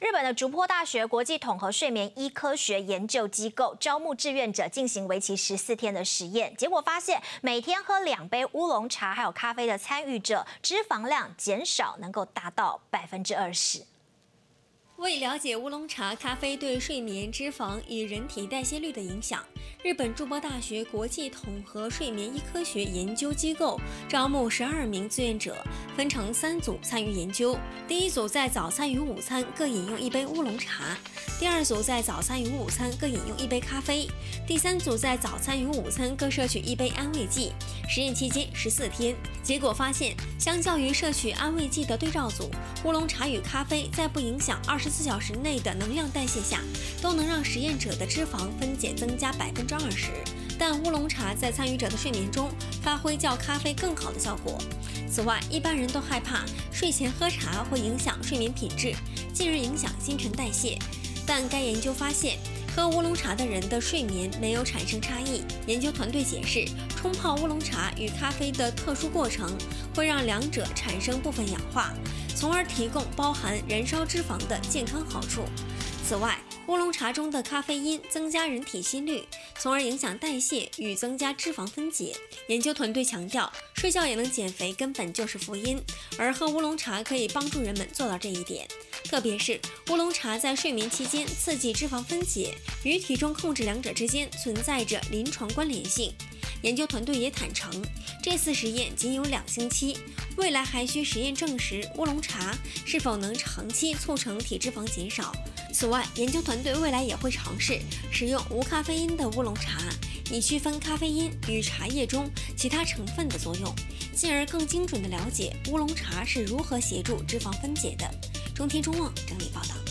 日本的竹坡大学国际统合睡眠医科学研究机构招募志愿者进行为期十四天的实验，结果发现每天喝两杯乌龙茶还有咖啡的参与者，脂肪量减少能够达到百分之二十。为了解乌龙茶、咖啡对睡眠、脂肪与人体代谢率的影响，日本筑波大学国际统合睡眠医科学研究机构招募十二名志愿者，分成三组参与研究。第一组在早餐与午餐各饮用一杯乌龙茶，第二组在早餐与午餐各饮用一杯咖啡，第三组在早餐与午餐各摄取一杯安慰剂。实验期间十四天，结果发现，相较于摄取安慰剂的对照组，乌龙茶与咖啡在不影响二十四小时内的能量代谢下，都能让实验者的脂肪分解增加百分之二十。但乌龙茶在参与者的睡眠中发挥较咖啡更好的效果。此外，一般人都害怕睡前喝茶会影响睡眠品质，进而影响新陈代谢。但该研究发现，喝乌龙茶的人的睡眠没有产生差异。研究团队解释，冲泡乌龙茶与咖啡的特殊过程会让两者产生部分氧化。从而提供包含燃烧脂肪的健康好处。此外，乌龙茶中的咖啡因增加人体心率，从而影响代谢与增加脂肪分解。研究团队强调，睡觉也能减肥根本就是福音，而喝乌龙茶可以帮助人们做到这一点。特别是乌龙茶在睡眠期间刺激脂肪分解，与体重控制两者之间存在着临床关联性。研究团队也坦诚，这次实验仅有两星期，未来还需实验证实乌龙茶是否能长期促成体脂肪减少。此外，研究团队未来也会尝试使用无咖啡因的乌龙茶，以区分咖啡因与茶叶中其他成分的作用，进而更精准地了解乌龙茶是如何协助脂肪分解的。中天中望整理报道。